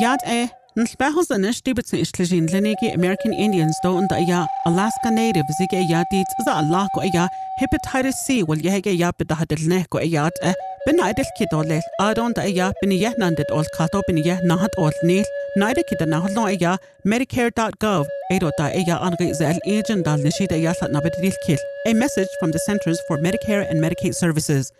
Yad e Nlbehos in stibit is tlajin American Indians do und ya Alaska Native zige ya dit za Allah ko e ya hepatitis C wal yege ya bedahadil ne ko e ya e. Bin aidil kidolel adon da ya e bin ye nandet ol kato bin ye nahat ol nil. Naide kida nahlo ya medicare.gov edo da ya ange zel agent dal nishida ya sat nabedil kil a message from the Centers for Medicare and Medicaid Services.